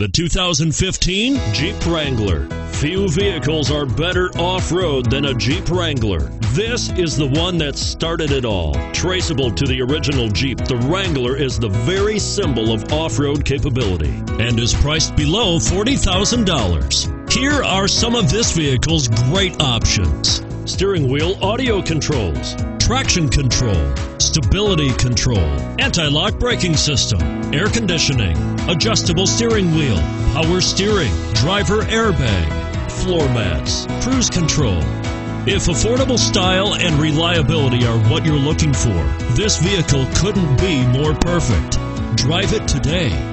The 2015 Jeep Wrangler. Few vehicles are better off road than a Jeep Wrangler. This is the one that started it all. Traceable to the original Jeep, the Wrangler is the very symbol of off road capability and is priced below $40,000. Here are some of this vehicle's great options steering wheel audio controls, traction control, stability control, anti lock braking system, air conditioning, adjustable steering wheel, power steering, driver airbag, floor mats, cruise control. If affordable style and reliability are what you're looking for, this vehicle couldn't be more perfect. Drive it today.